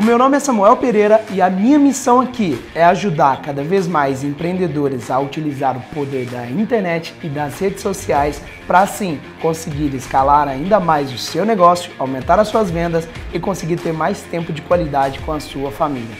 O meu nome é Samuel Pereira e a minha missão aqui é ajudar cada vez mais empreendedores a utilizar o poder da internet e das redes sociais para assim conseguir escalar ainda mais o seu negócio, aumentar as suas vendas e conseguir ter mais tempo de qualidade com a sua família.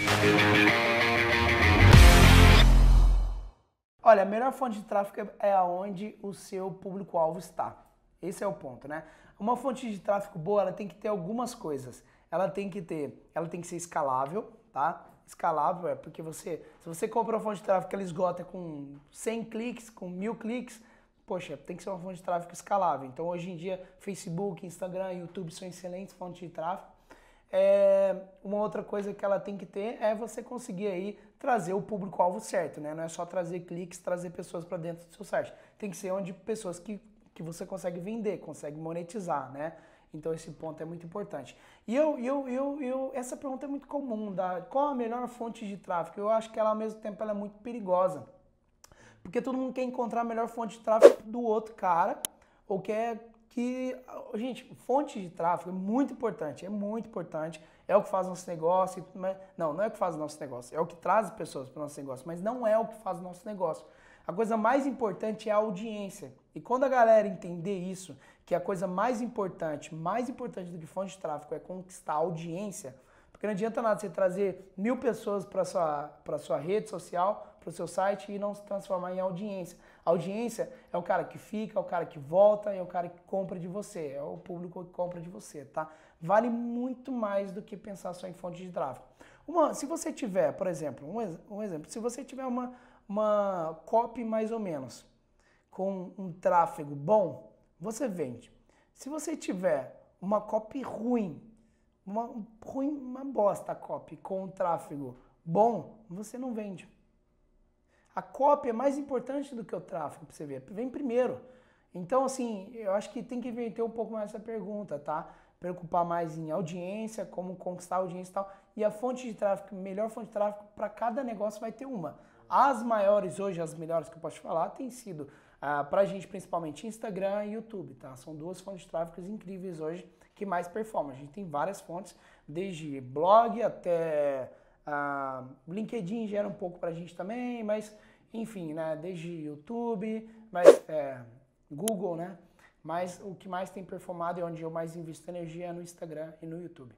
Olha, a melhor fonte de tráfego é aonde o seu público-alvo está. Esse é o ponto, né? Uma fonte de tráfego boa, ela tem que ter algumas coisas ela tem que ter, ela tem que ser escalável, tá? Escalável é porque você, se você compra uma fonte de tráfego que ela esgota com 100 cliques, com mil cliques, poxa, tem que ser uma fonte de tráfego escalável. Então hoje em dia, Facebook, Instagram, YouTube são excelentes fontes de tráfego. É, uma outra coisa que ela tem que ter é você conseguir aí trazer o público-alvo certo, né? Não é só trazer cliques, trazer pessoas para dentro do seu site. Tem que ser onde pessoas que, que você consegue vender, consegue monetizar, né? Então esse ponto é muito importante. E eu, eu, eu, eu, essa pergunta é muito comum, da, qual a melhor fonte de tráfego? Eu acho que ela ao mesmo tempo ela é muito perigosa. Porque todo mundo quer encontrar a melhor fonte de tráfego do outro cara, ou quer que. Gente, fonte de tráfego é muito importante, é muito importante. É o que faz nosso negócio. Não, não é o que faz nosso negócio, é o que traz pessoas para o nosso negócio, mas não é o que faz nosso negócio. A coisa mais importante é a audiência. E quando a galera entender isso, que a coisa mais importante, mais importante do que fonte de tráfego é conquistar a audiência, porque não adianta nada você trazer mil pessoas para sua para sua rede social, para o seu site e não se transformar em audiência. A audiência é o cara que fica, é o cara que volta, é o cara que compra de você, é o público que compra de você, tá? Vale muito mais do que pensar só em fonte de tráfego. Uma, se você tiver, por exemplo, um, um exemplo, se você tiver uma uma copy mais ou menos, com um tráfego bom, você vende. Se você tiver uma copy ruim, uma, ruim, uma bosta copy com um tráfego bom, você não vende. A copy é mais importante do que o tráfego, para você ver. Vem primeiro. Então, assim, eu acho que tem que inverter um pouco mais essa pergunta, tá? Preocupar mais em audiência, como conquistar audiência e tal. E a fonte de tráfego, melhor fonte de tráfego para cada negócio vai ter uma. As maiores hoje, as melhores que eu posso falar, tem sido ah, para a gente principalmente Instagram e YouTube, tá? São duas fontes de tráfego incríveis hoje que mais performam. A gente tem várias fontes, desde blog até ah, LinkedIn gera um pouco para a gente também, mas enfim, né? Desde YouTube, mas é, Google, né? Mas o que mais tem performado e onde eu mais invisto energia é no Instagram e no YouTube.